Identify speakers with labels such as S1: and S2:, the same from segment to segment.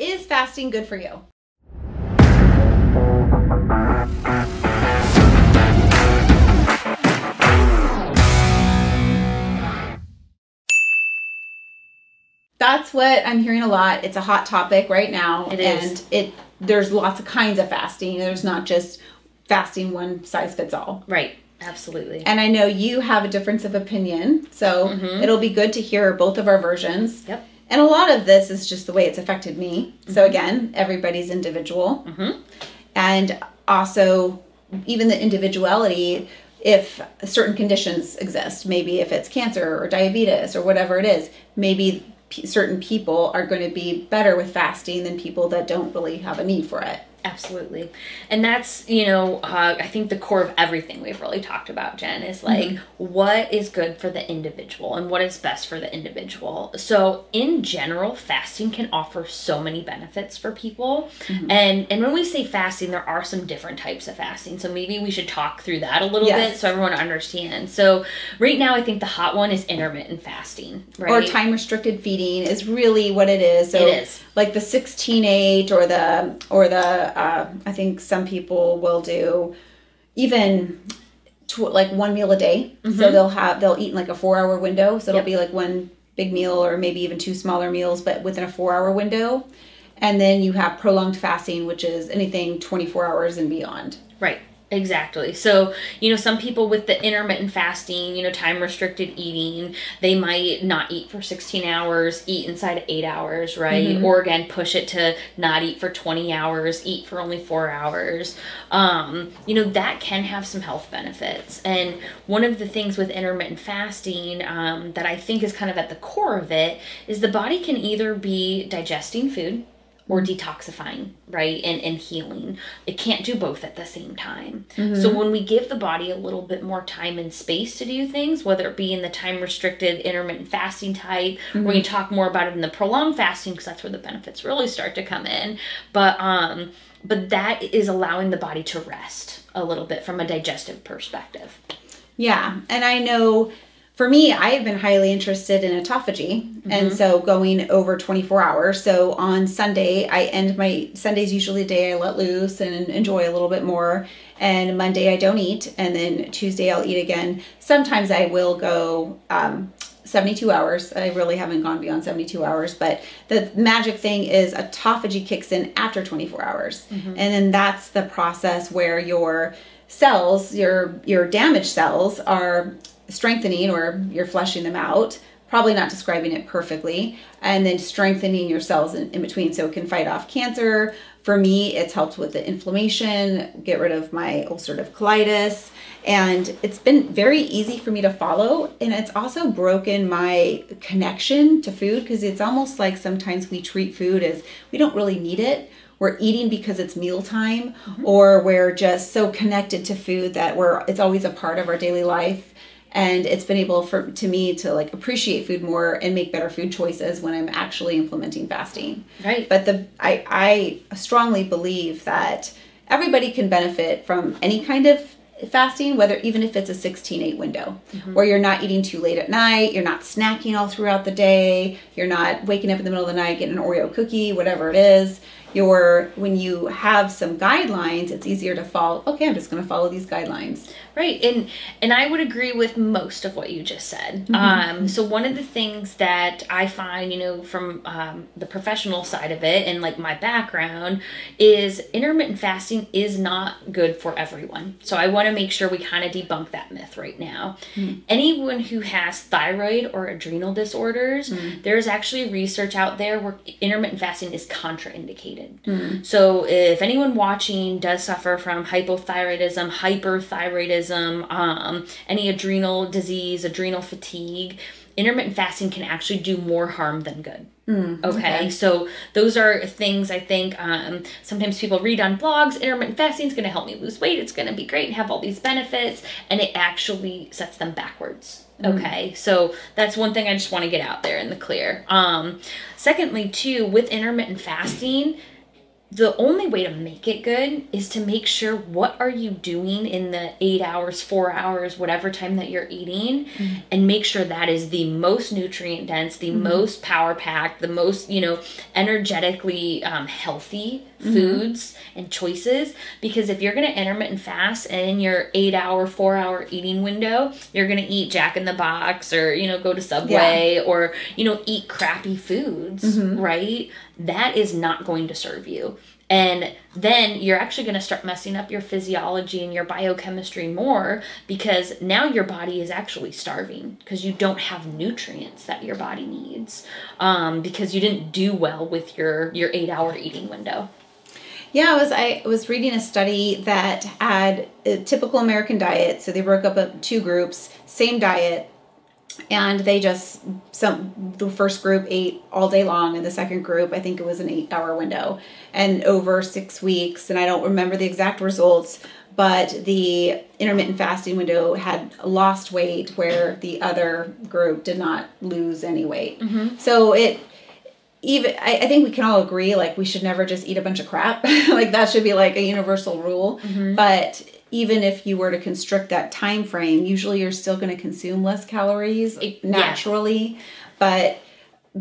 S1: Is fasting good for you? That's what I'm hearing a lot. It's a hot topic right now.
S2: It.
S1: And it there's lots of kinds of fasting. There's not just fasting one size fits all.
S2: Right. Absolutely.
S1: And I know you have a difference of opinion, so mm-hmm. it'll be good to hear both of our versions.
S2: Yep.
S1: And a lot of this is just the way it's affected me. So mm-hmm. again, everybody's individual. Mm-hmm. And also, even the individuality, if certain conditions exist, maybe if it's cancer or diabetes or whatever it is, maybe p- certain people are going to be better with fasting than people that don't really have a need for it.
S2: Absolutely. And that's, you know, uh, I think the core of everything we've really talked about, Jen, is like what is good for the individual and what is best for the individual. So, in general, fasting can offer so many benefits for people. And and when we say fasting, there are some different types of fasting. So, maybe we should talk through that a little
S1: Yes.
S2: bit so everyone understands. So, right now, I think the hot one is intermittent fasting, right?
S1: Or time restricted feeding is really what it is. So
S2: It is.
S1: Like the 16-8 or the or the uh, I think some people will do even tw- like one meal a day. So they'll have they'll eat in like a 4-hour window. So it'll
S2: Yep.
S1: be like one big meal or maybe even two smaller meals but within a 4-hour window. And then you have prolonged fasting which is anything 24 hours and beyond.
S2: Right. Exactly. So, you know, some people with the intermittent fasting, you know, time restricted eating, they might not eat for 16 hours, eat inside of eight hours, right? Or again, push it to not eat for 20 hours, eat for only four hours. Um, you know, that can have some health benefits. And one of the things with intermittent fasting um, that I think is kind of at the core of it is the body can either be digesting food or detoxifying, right? And and healing. It can't do both at the same time. So when we give the body a little bit more time and space to do things, whether it be in the time restricted intermittent fasting type, we're going to talk more about it in the prolonged fasting because that's where the benefits really start to come in. But um but that is allowing the body to rest a little bit from a digestive perspective.
S1: Yeah, and I know for me, I have been highly interested in autophagy, and so going over 24 hours. So on Sunday, I end my Sunday's usually a day I let loose and enjoy a little bit more. And Monday, I don't eat, and then Tuesday, I'll eat again. Sometimes I will go. Um, 72 hours. I really haven't gone beyond 72 hours, but the magic thing is autophagy kicks in after 24 hours. And then that's the process where your cells, your your damaged cells are strengthening or you're flushing them out. Probably not describing it perfectly, and then strengthening your cells in, in between so it can fight off cancer. For me, it's helped with the inflammation, get rid of my ulcerative colitis, and it's been very easy for me to follow. And it's also broken my connection to food because it's almost like sometimes we treat food as we don't really need it we're eating because it's mealtime mm-hmm. or we're just so connected to food that we're it's always a part of our daily life and it's been able for to me to like appreciate food more and make better food choices when I'm actually implementing fasting.
S2: Right.
S1: But the I I strongly believe that everybody can benefit from any kind of fasting whether even if it's a 16-8 window mm-hmm. where you're not eating too late at night you're not snacking all throughout the day you're not waking up in the middle of the night getting an oreo cookie whatever it is you're when you have some guidelines it's easier to follow okay i'm just going to follow these guidelines
S2: Right, and and I would agree with most of what you just said. Um, so one of the things that I find, you know, from um, the professional side of it and like my background, is intermittent fasting is not good for everyone. So I want to make sure we kind of debunk that myth right now. Anyone who has thyroid or adrenal disorders, there's actually research out there where intermittent fasting is contraindicated. So if anyone watching does suffer from hypothyroidism, hyperthyroidism, um, any adrenal disease, adrenal fatigue, intermittent fasting can actually do more harm than good. okay? so those are things I think um, sometimes people read on blogs. Intermittent fasting is going to help me lose weight. It's going to be great and have all these benefits, and it actually sets them backwards. Okay, so that's one thing I just want to get out there in the clear. Um, secondly, too, with intermittent fasting, the only way to make it good is to make sure what are you doing in the eight hours four hours whatever time that you're eating mm-hmm. and make sure that is the most nutrient dense the mm-hmm. most power packed the most you know energetically um, healthy mm-hmm. foods and choices because if you're going to intermittent fast and in your eight hour four hour eating window you're going to eat jack in the box or you know go to subway yeah. or you know eat crappy foods mm-hmm. right that is not going to serve you. And then you're actually going to start messing up your physiology and your biochemistry more because now your body is actually starving because you don't have nutrients that your body needs um, because you didn't do well with your your eight hour eating window.
S1: Yeah, I was I was reading a study that had a typical American diet. So they broke up two groups, same diet, and they just some the first group ate all day long and the second group i think it was an eight hour window and over six weeks and i don't remember the exact results but the intermittent fasting window had lost weight where the other group did not lose any weight mm-hmm. so it even I, I, think we can all agree like we should never just eat a bunch of crap like that should be like a universal rule mm-hmm. but even if you were to constrict that time frame, usually you're still going to consume less calories naturally. Yeah. But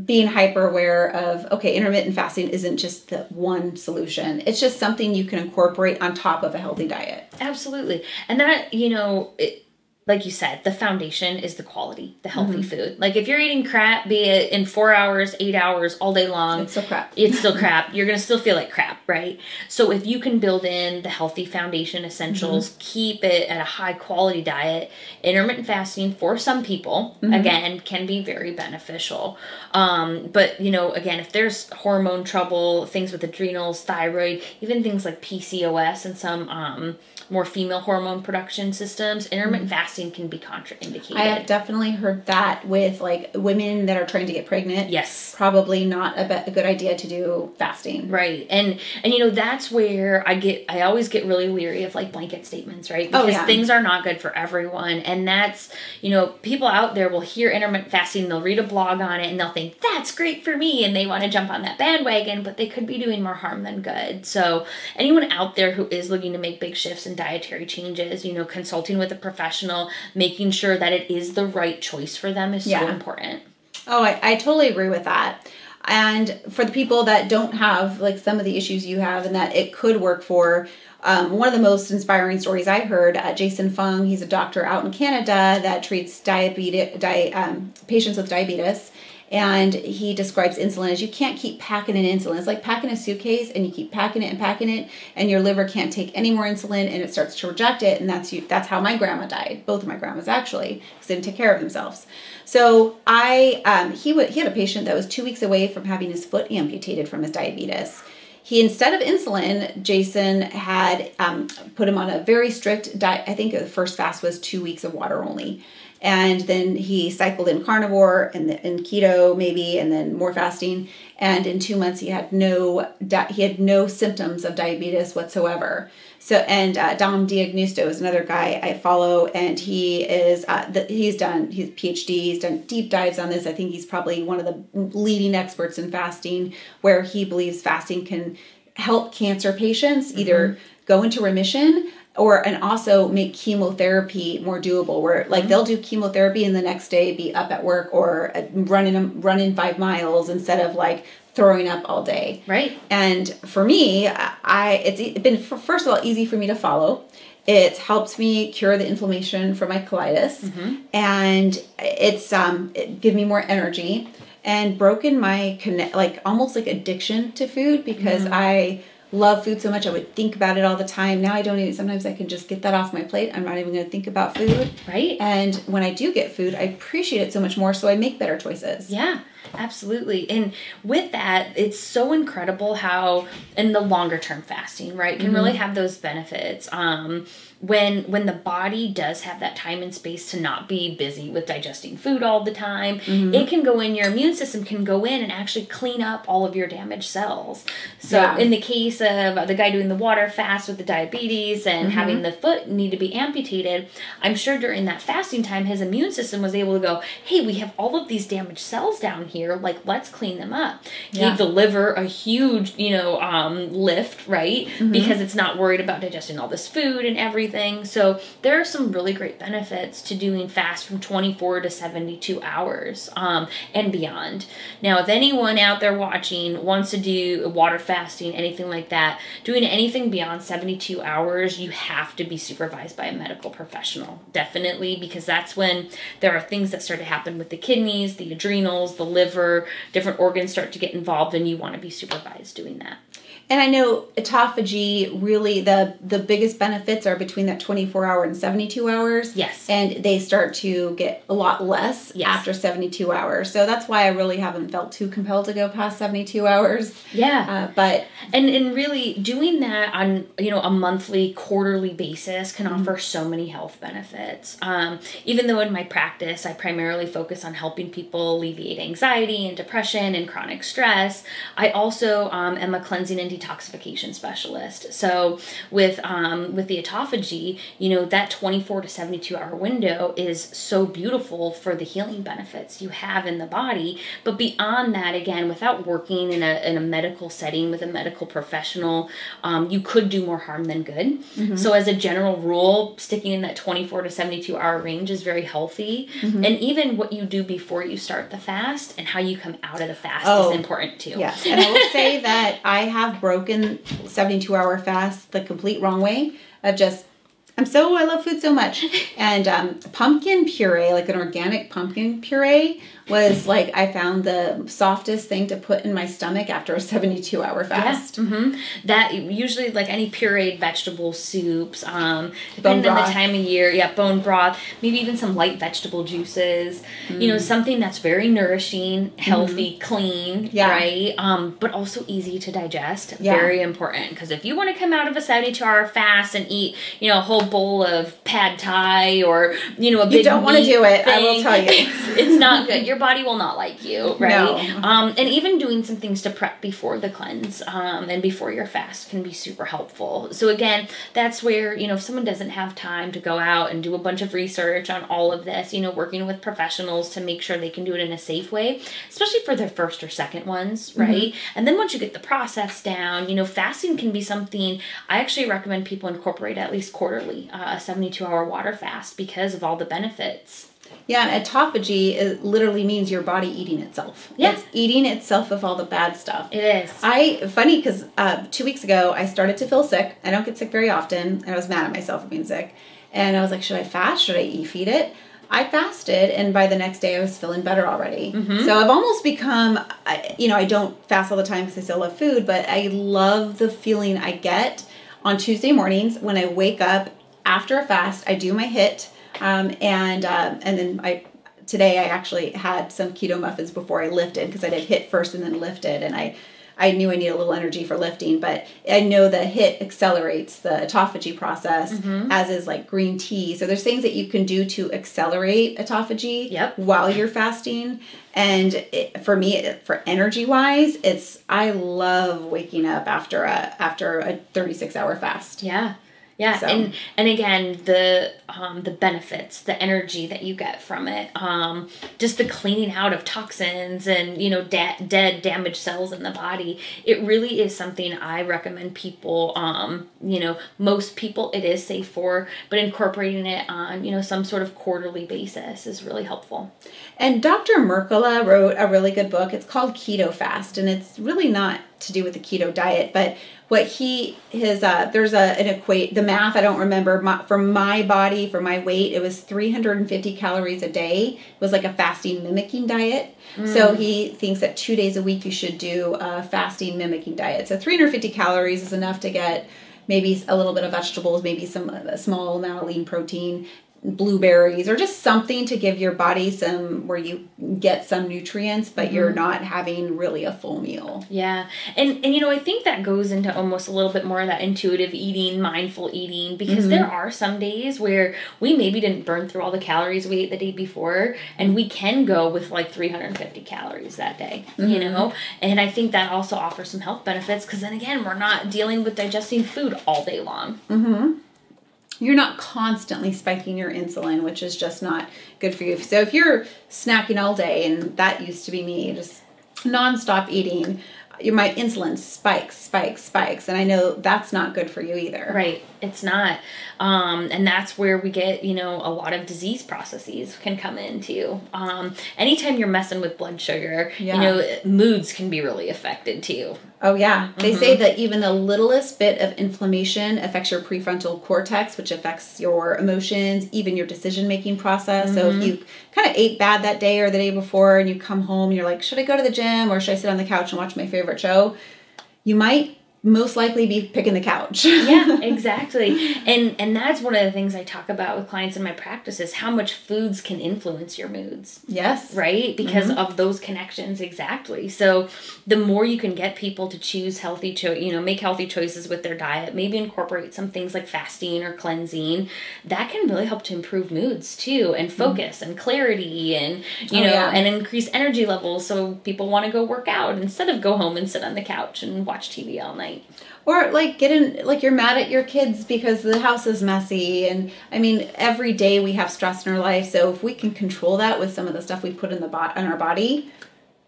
S1: being hyper aware of okay, intermittent fasting isn't just the one solution. It's just something you can incorporate on top of a healthy diet.
S2: Absolutely. And that, you know, it, like you said, the foundation is the quality, the healthy mm-hmm. food. Like if you're eating crap, be it in four hours, eight hours, all day long,
S1: it's still crap.
S2: It's still crap. You're gonna still feel like crap, right? So if you can build in the healthy foundation essentials, mm-hmm. keep it at a high quality diet, intermittent fasting for some people, mm-hmm. again, can be very beneficial. Um, but you know, again, if there's hormone trouble, things with adrenals, thyroid, even things like PCOS and some um, more female hormone production systems, intermittent mm-hmm. Fasting can be contraindicated. I
S1: have definitely heard that with like women that are trying to get pregnant.
S2: Yes.
S1: Probably not a, be- a good idea to do fasting.
S2: Right. And and you know that's where I get I always get really weary of like blanket statements, right? Oh, because oh, yeah. things are not good for everyone. And that's, you know, people out there will hear intermittent fasting, they'll read a blog on it and they'll think that's great for me and they want to jump on that bandwagon, but they could be doing more harm than good. So anyone out there who is looking to make big shifts in dietary changes, you know, consulting with a professional, making sure that it is the right choice for them is yeah. so important.
S1: Oh, I, I totally agree with that. And for the people that don't have like some of the issues you have and that it could work for, um, one of the most inspiring stories I heard, uh, Jason Fung, he's a doctor out in Canada that treats diabetes, di- um, patients with diabetes and he describes insulin as you can't keep packing in insulin. It's like packing a suitcase and you keep packing it and packing it, and your liver can't take any more insulin and it starts to reject it. And that's you. That's how my grandma died. Both of my grandmas actually, because they didn't take care of themselves. So I, um, he would he had a patient that was two weeks away from having his foot amputated from his diabetes. He instead of insulin, Jason had um, put him on a very strict diet. I think the first fast was two weeks of water only and then he cycled in carnivore and, the, and keto maybe and then more fasting. And in two months he had no he had no symptoms of diabetes whatsoever. So and uh, dom D'Agostino is another guy i follow and he is uh, the, he's done his phd he's done deep dives on this. I think he's probably one of the leading experts in fasting where he believes fasting can help cancer patients either mm-hmm. go into remission or and also make chemotherapy more doable where like mm-hmm. they'll do chemotherapy and the next day be up at work or uh, running running five miles instead of like throwing up all day
S2: right
S1: and for me i it's been first of all easy for me to follow it helps me cure the inflammation from my colitis mm-hmm. and it's um it give me more energy and broken my connect like almost like addiction to food because mm-hmm. i love food so much. I would think about it all the time. Now I don't even, sometimes I can just get that off my plate. I'm not even going to think about food.
S2: Right.
S1: And when I do get food, I appreciate it so much more. So I make better choices.
S2: Yeah, absolutely. And with that, it's so incredible how, in the longer term fasting, right, can mm-hmm. really have those benefits. Um, when when the body does have that time and space to not be busy with digesting food all the time mm-hmm. it can go in your immune system can go in and actually clean up all of your damaged cells so yeah. in the case of the guy doing the water fast with the diabetes and mm-hmm. having the foot need to be amputated i'm sure during that fasting time his immune system was able to go hey we have all of these damaged cells down here here. Like, let's clean them up.
S1: Yeah.
S2: Gave the liver a huge, you know, um, lift, right? Because it's not worried about digesting all this food and everything. So there are some really great benefits to doing fast from 24 to 72 hours um, and beyond. Now, if anyone out there watching wants to do water fasting, anything like that, doing anything beyond 72 hours, you have to be supervised by a medical professional. Definitely, because that's when there are things that start to happen with the kidneys, the adrenals, the liver, different organs start to get involved, and you want to be supervised doing that.
S1: And I know autophagy really the the biggest benefits are between that 24 hour and 72 hours.
S2: Yes.
S1: And they start to get a lot less
S2: Yes.
S1: after 72 hours. So that's why I really haven't felt too compelled to go past 72 hours.
S2: Yeah.
S1: Uh, but
S2: and and really doing that on you know a monthly quarterly basis can offer so many health benefits um, even though in my practice i primarily focus on helping people alleviate anxiety and depression and chronic stress i also um, am a cleansing and detoxification specialist. So with um, with the autophagy you know that 24 to 72 hour window is so beautiful for the healing benefits you have in the body. But beyond that again without working in a, in a medical setting with a medical professional um, you could do more harm than good. So as a general rule sticking in that 24 to 72 hour range is very healthy. And even what you do before you start the fast and how you come out of the fast
S1: Oh,
S2: is important too.
S1: Yes, and I will say that I have broken 72 hour fast the complete wrong way of just I'm so I love food so much, and um, pumpkin puree, like an organic pumpkin puree, was like I found the softest thing to put in my stomach after a 72 hour fast.
S2: hmm That usually like any pureed vegetable soups, um, depending on the time of year, yeah, bone broth, maybe even some light vegetable juices. You
S1: Mm.
S2: know, something that's very nourishing, healthy, clean,
S1: Mm-hmm. Yeah.
S2: right? Um, but also easy to digest.
S1: Yeah.
S2: Very important because if you want to come out of a seventy-two hour fast and eat, you know, a whole bowl of pad thai or you know a big you
S1: don't wanna do it, I will tell you.
S2: it's, it's not good. Your body will not like you, right?
S1: No.
S2: Um, and even doing some things to prep before the cleanse um, and before your fast can be super helpful. So again, that's where you know if someone doesn't have time to go out and do a bunch of research on all of this, you know, working with professionals to make sure they can do it in a safe way, especially for their first or second ones, right? And then once you get the process down, you know, fasting can be something I actually recommend people incorporate at least quarterly, uh, a seventy-two hour water fast because of all the benefits.
S1: Yeah, autophagy it literally means your body eating itself.
S2: Yeah.
S1: It's eating itself of all the bad stuff.
S2: It is.
S1: I funny because uh, two weeks ago I started to feel sick. I don't get sick very often, and I was mad at myself for being sick. And I was like, should I fast? Should I e feed it? I fasted, and by the next day I was feeling better already. So I've almost become, you know, I don't fast all the time because I still love food, but I love the feeling I get on Tuesday mornings when I wake up after a fast. I do my HIIT, um, and um, and then I today I actually had some keto muffins before I lifted because I did HIIT first and then lifted, and I I knew I needed a little energy for lifting, but I know the HIIT accelerates the autophagy process,
S2: Mm-hmm.
S1: as is like green tea. So there's things that you can do to accelerate autophagy
S2: Yep.
S1: while you're fasting. And it, for me, it, for energy wise, it's I love waking up after a after a 36 hour fast.
S2: Yeah. Yeah,
S1: So-
S2: and and again the um, the benefits, the energy that you get from it, um, just the cleaning out of toxins and you know da- dead damaged cells in the body. It really is something I recommend people. Um, you know, most people it is safe for, but incorporating it on you know some sort of quarterly basis is really helpful.
S1: And Dr. Mercola wrote a really good book. It's called Keto Fast, and it's really not to do with the keto diet, but what he his uh there's a an equate the math I don't remember my, for my body for my weight it was 350 calories a day. It was like a fasting mimicking diet. So he thinks that two days a week you should do a fasting mimicking diet. So 350 calories is enough to get maybe a little bit of vegetables, maybe some a small amount of lean protein, blueberries, or just something to give your body some where you get some nutrients, but you're mm-hmm. not having really a full meal.
S2: Yeah. And and you know, I think that goes into almost a little bit more of that intuitive eating, mindful eating because mm-hmm. there are some days where we maybe didn't burn through all the calories we ate the day before and we can go with like 350 calories that day, you mm-hmm. know? And I think that also offers some health benefits cuz then again, we're not dealing with digesting food all day long.
S1: You're not constantly spiking your insulin, which is just not good for you. So if you're snacking all day, and that used to be me, just nonstop eating, my insulin spikes, spikes, spikes, and I know that's not good for you either.
S2: Right, it's not, um, and that's where we get you know a lot of disease processes can come into. Um, anytime you're messing with blood sugar,
S1: Yeah.
S2: you know moods can be really affected too.
S1: Oh yeah, they say mm-hmm. that even the littlest bit of inflammation affects your prefrontal cortex, which affects your emotions, even your decision-making process. So if mm-hmm. you kind of ate bad that day or the day before and you come home and you're like, "Should I go to the gym or should I sit on the couch and watch my favorite show?" You might most likely be picking the couch.
S2: yeah exactly and and that's one of the things i talk about with clients in my practice is how much foods can influence your moods
S1: yes.
S2: right because
S1: Mm-hmm.
S2: of those connections exactly so the more you can get people to choose healthy cho- you know make healthy choices with their diet maybe incorporate some things like fasting or cleansing that can really help to improve moods too and focus and clarity and you
S1: Mm-hmm. Oh,
S2: know
S1: yeah.
S2: and increase energy levels so people want to go work out instead of go home and sit on the couch and watch tv all night
S1: Or like get in like you're mad at your kids because the house is messy and I mean every day we have stress in our life so if we can control that with some of the stuff we put in the bot in our body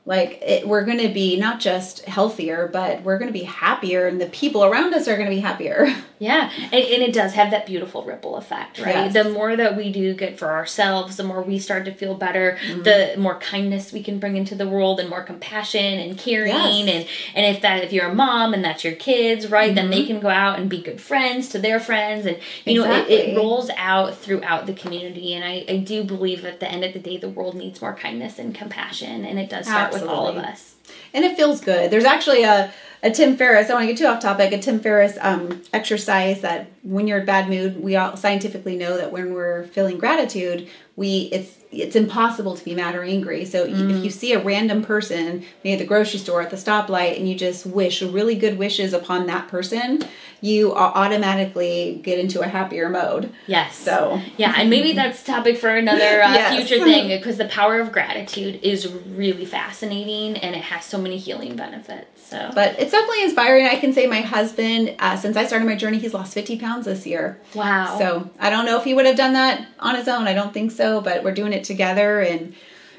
S1: like it, we're going to be not just healthier but we're going to be happier and the people around us are going to be happier
S2: Yeah, and, and it does have that beautiful ripple effect, right?
S1: Yes.
S2: The more that we do good for ourselves, the more we start to feel better,
S1: Mm-hmm.
S2: the more kindness we can bring into the world, and more compassion and caring,
S1: Yes.
S2: and and if that if you're a mom and that's your kids, right, then
S1: Mm-hmm.
S2: they can go out and be good friends to their friends, and you know it, it rolls out throughout the community. And I I do believe at the end of the day, the world needs more kindness and compassion, and it does start with all of
S1: Absolutely.
S2: us.
S1: and it feels good. There's actually a, a Tim Ferriss, I don't want to get too off topic, a Tim Ferriss um, exercise that when you're in bad mood, we all scientifically know that when we're feeling gratitude, we it's it's impossible to be mad or angry. So y if you see a random person, maybe at the grocery store, at the stoplight, and you just wish really good wishes upon that person, you automatically get into a happier mode.
S2: Yes.
S1: So
S2: Yeah, and maybe that's topic for another uh,
S1: Yes.
S2: future thing because the power of gratitude is really fascinating and it has so many healing benefits. So
S1: but it's definitely inspiring. I can say my husband, uh, since I started my journey, he's lost 50 pounds this year.
S2: wow.
S1: So I don't know if he would have done that on his own. I don't think so, but we're doing it together and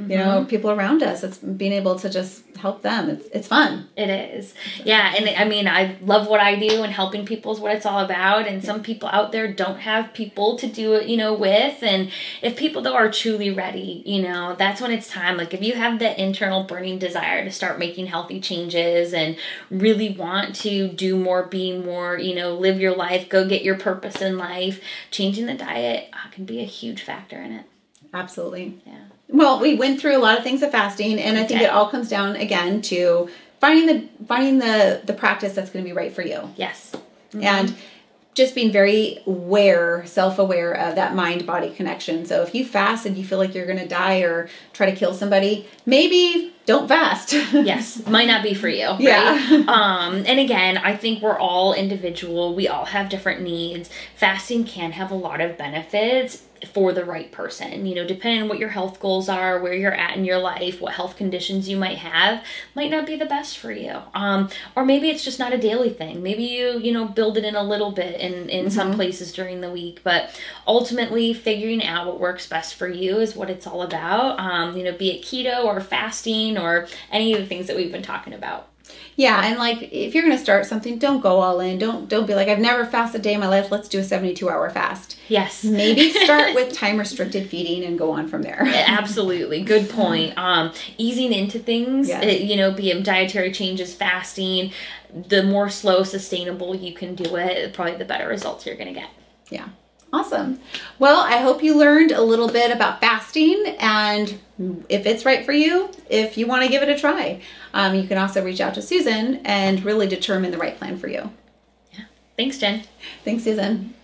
S1: you know, mm-hmm. people around us. It's being able to just help them. It's it's fun.
S2: It is. Yeah, and I mean, I love what I do, and helping people is what it's all about. And some people out there don't have people to do it, you know, with. And if people though are truly ready, you know, that's when it's time. Like if you have that internal burning desire to start making healthy changes and really want to do more, be more, you know, live your life, go get your purpose in life, changing the diet can be a huge factor in it.
S1: Absolutely.
S2: Yeah.
S1: Well, we went through a lot of things of fasting, and I think
S2: Okay.
S1: it all comes down again to finding the finding the the practice that's going to be right for you,
S2: Yes.
S1: and just being very aware, self aware of that mind body connection. So if you fast and you feel like you're going to die or try to kill somebody, maybe don't fast.
S2: yes might not be for you right
S1: Yeah.
S2: um and again i think we're all individual we all have different needs fasting can have a lot of benefits for the right person you know depending on what your health goals are where you're at in your life what health conditions you might have might not be the best for you. Um or maybe it's just not a daily thing. Maybe you you know build it in a little bit in in some places during the week. But ultimately figuring out what works best for you is what it's all about. Um you know be it keto or fasting or any of the things that we've been talking about
S1: Yeah, and like if you're gonna start something, don't go all in. Don't don't be like I've never fasted a day in my life. Let's do a 72 hour fast.
S2: yes
S1: Maybe start with time restricted feeding and go on from there.
S2: Absolutely, good point. Um, easing into things,
S1: Yes.
S2: uh, you know, be it dietary changes, fasting. The more slow, sustainable you can do it, probably the better results you're gonna get.
S1: Yeah. Awesome. Well, I hope you learned a little bit about fasting and if it's right for you, if you want to give it a try. Um, you can also reach out to Susan and really determine the right plan for you. Yeah.
S2: Thanks, Jen.
S1: Thanks, Susan.